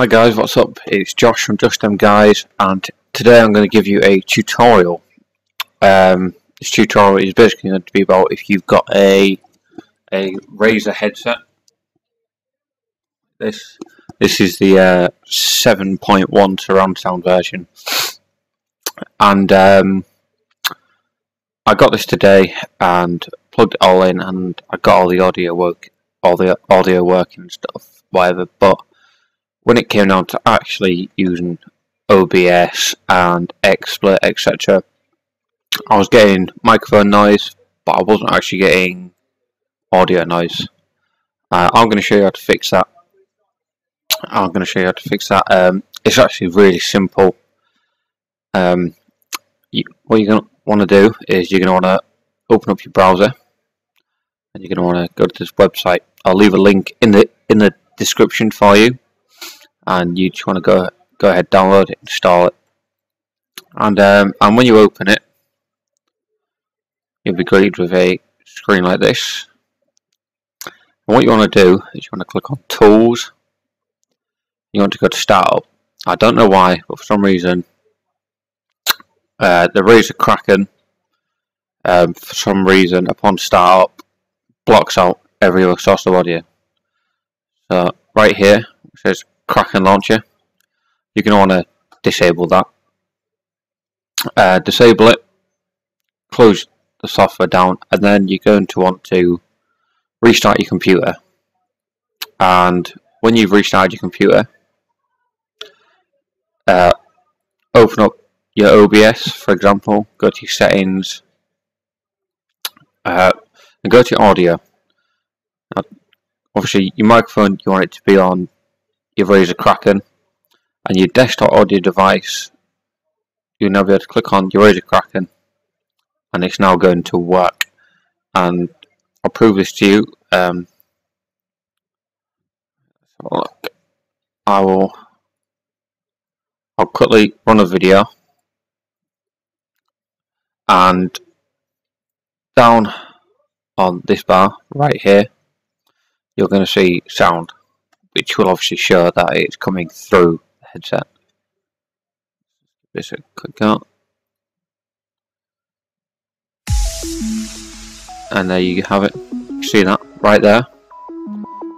Hi guys, what's up? It's Josh from Just Dem Guys, and today I'm going to give you a tutorial. Um, this tutorial is basically going to be about if you've got a a Razer headset. This this is the uh, 7.1 surround sound version, and um, I got this today and plugged it all in, and I got all the audio work, all the audio working and stuff, whatever. But when it came down to actually using OBS and XSplit, etc., I was getting microphone noise, but I wasn't actually getting audio noise. Uh, I'm going to show you how to fix that. I'm going to show you how to fix that. Um, it's actually really simple. Um, you, what you're going to want to do is you're going to want to open up your browser, and you're going to want to go to this website. I'll leave a link in the in the description for you and you just want to go go ahead download it install it. And um, and when you open it you'll be greeted with a screen like this. And what you want to do is you want to click on tools. You want to go to startup. I don't know why but for some reason uh, the Razer Kraken um, for some reason upon startup blocks out every other source of audio. So right here it says Kraken launcher. You're going to want to disable that. Uh, disable it, close the software down, and then you're going to want to restart your computer. And when you've restarted your computer, uh, open up your OBS, for example, go to your settings, uh, and go to audio. Now, obviously, your microphone, you want it to be on your Razer Kraken and your desktop audio device you'll now be able to click on your Razer Kraken and it's now going to work. And I'll prove this to you um, look. I will I'll quickly run a video and down on this bar right here you're going to see sound which will obviously show that it's coming through the headset. Just a quick out. And there you have it. See that right there?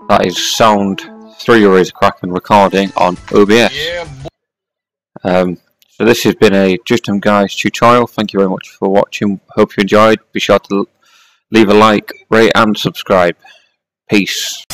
That is sound through your Razer Kraken recording on OBS. Yeah. Um, so this has been a Just Dem Guys tutorial. Thank you very much for watching. Hope you enjoyed. Be sure to leave a like, rate and subscribe. Peace.